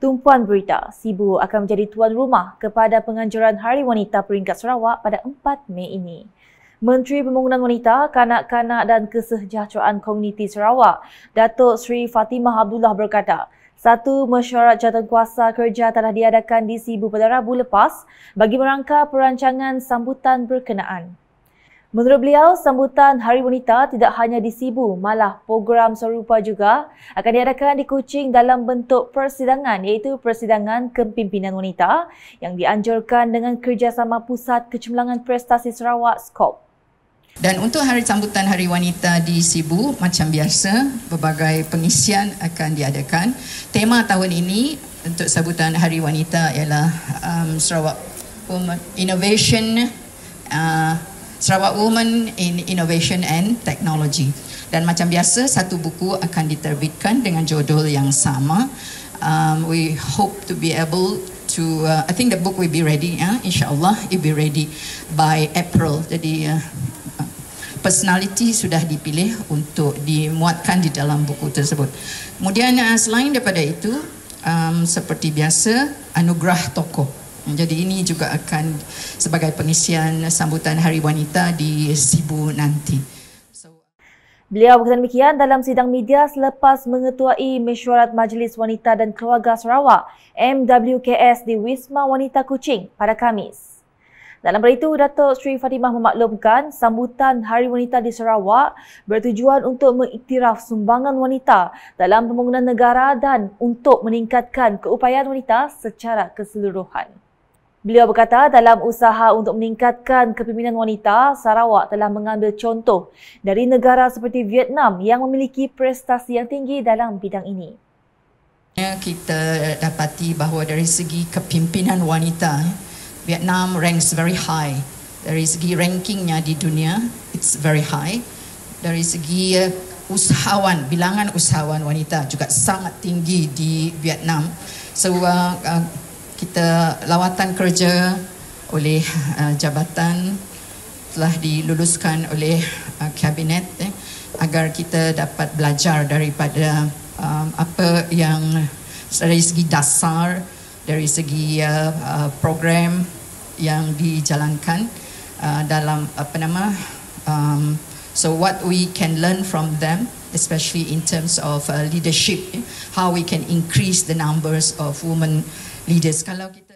Tumpuan berita, Sibu akan menjadi tuan rumah kepada penganjuran Hari Wanita Peringkat Sarawak pada 4 Mei ini. Menteri Pembangunan Wanita, Kanak-Kanak dan Kesejahteraan Komuniti Sarawak, Datuk Sri Fatimah Abdullah berkata, satu mesyuarat jawatankuasa kerja telah diadakan di Sibu pada Rabu lepas bagi merangka perancangan sambutan berkenaan. Menurut beliau, sambutan Hari Wanita tidak hanya di Sibu, malah program serupa juga akan diadakan di Kuching dalam bentuk persidangan iaitu persidangan kepimpinan wanita yang dianjurkan dengan kerjasama Pusat Kecemerlangan Prestasi Sarawak SCOP. Dan untuk hari sambutan Hari Wanita di Sibu, macam biasa, berbagai pengisian akan diadakan. Tema tahun ini untuk sambutan Hari Wanita ialah um, Sarawak Innovation uh, Sarawak Women in Innovation and Technology. Dan macam biasa, satu buku akan diterbitkan dengan judul yang sama. Um, we hope to be able to, uh, I think the book will be ready, uh, insyaAllah, it will be ready by April. Jadi, uh, personality sudah dipilih untuk dimuatkan di dalam buku tersebut. Kemudian, uh, selain daripada itu, um, seperti biasa, anugerah tokoh. Jadi ini juga akan sebagai pengisian sambutan Hari Wanita di Sibu nanti. Beliau berkata demikian dalam sidang media selepas mengetuai mesyuarat Majlis Wanita dan Keluarga Sarawak MWKS di Wisma Wanita Kuching pada Kamis. Dalam hal itu, Datuk Sri Fatimah memaklumkan sambutan Hari Wanita di Sarawak bertujuan untuk mengiktiraf sumbangan wanita dalam pembangunan negara dan untuk meningkatkan keupayaan wanita secara keseluruhan. Beliau berkata dalam usaha untuk meningkatkan kepimpinan wanita, Sarawak telah mengambil contoh dari negara seperti Vietnam yang memiliki prestasi yang tinggi dalam bidang ini. Ya, kita dapati bahawa dari segi kepimpinan wanita, Vietnam ranks very high. Dari segi rankingnya di dunia, it's very high. Dari segi uh, usahawan, bilangan usahawan wanita juga sangat tinggi di Vietnam. So, uh, uh, kita lawatan kerja oleh uh, jabatan telah diluluskan oleh uh, kabinet eh, agar kita dapat belajar daripada um, apa yang dari segi dasar dari segi uh, uh, program yang dijalankan uh, dalam apa nama um, so what we can learn from them especially in terms of uh, leadership eh, how we can increase the numbers of women leaders. Kalau kita